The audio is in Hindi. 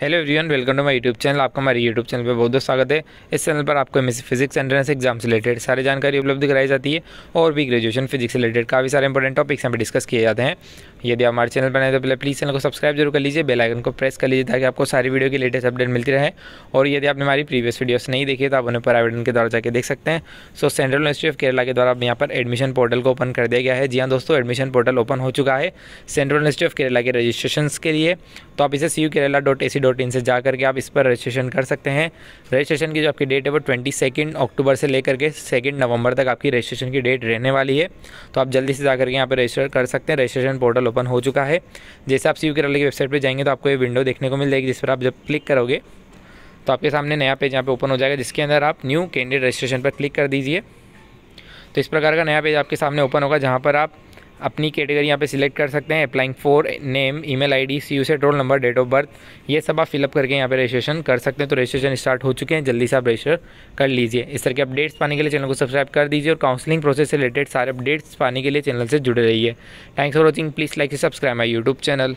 Hello everyone welcome to my YouTube channel आपका हमारे यूट्यूब चैनल पे बहुत बहुत स्वागत है। इस चैनल पर आपको एम फिजिक्स एंट्रेंस एग्ज़ाम से रिलेटेड सारी जानकारी उपलब्ध कराई जाती है और भी ग्रेजुएशन फिजिक्स से रिलेटेड काफ़ी सारे इंपॉर्टेंट टॉपिक्स यहाँ पे डिस्कस किए जाते हैं। यदि आप हमारे चैनल पर तो पहले प्लीज़ चैनल को सब्सक्राइब ज़रूर कर लीजिए बेल आइकन को प्रेस कर लीजिए ताकि आपको सारी वीडियो की लेटेस्ट अपडेट मिलती रहे। और यदि आपने हमारी प्रीवियस वीडियोस नहीं देखी तो आप उन्हें पर आवेदन के द्वारा जाकर देख सकते हैं। So central university of Kerala के द्वारा यहाँ पर एडमिशन पोर्टल को ओपन कर दिया गया है। जी हाँ दोस्तों एडमिशन पोर्टल ओपन हो चुका है सेंट्रल यूनिवर्सिटी ऑफ़ केरला के रजिस्ट्रेशन के लिए। तो आप इसे C U dot A C dot in से जा करके आप इस पर रजिस्ट्रेशन कर सकते हैं। रजिस्ट्रेशन की जो आपकी डेट है वो ट्वेंटी सेकेंड अक्टूबर से लेकर के सेकेंड नवंबर तक आपकी रजिस्ट्रेशन की डेट रहने वाली है। तो आप जल्दी से जा करके यहाँ पर रजिस्टर कर सकते हैं। रजिस्ट्रेशन पोर्टल ओपन हो चुका है। जैसे आप सी केरला की वेबसाइट पर जाएँगे तो आपको ये विंडो देखने को मिल जाएगी, जिस पर आप जब क्लिक करोगे तो आपके सामने नया पेज यहाँ पे ओपन हो जाएगा, जिसके अंदर आप न्यू कैंडिडेट रजिस्ट्रेशन पर क्लिक कर दीजिए। तो इस प्रकार का नया पेज आपके सामने ओपन होगा, जहाँ पर आप अपनी कैटेगरी यहाँ पे सिलेक्ट कर सकते हैं applying for name email ID सी से roll number date of birth ये सब आप फिलअप करके यहाँ पे रजिस्ट्रेशन कर सकते हैं। तो रजिस्ट्रेशन स्टार्ट हो चुके हैं, जल्दी से आप रजिस्टर कर लीजिए। इस तरह के अपडेट्स पाने के लिए चैनल को सब्सक्राइब कर दीजिए और काउंसलिंग प्रोसेस से रिलेटेड सारे अपडेट्स पाने के लिए चैनल से जुड़े रहिए। Thanks for watching please like subscribe my YouTube channel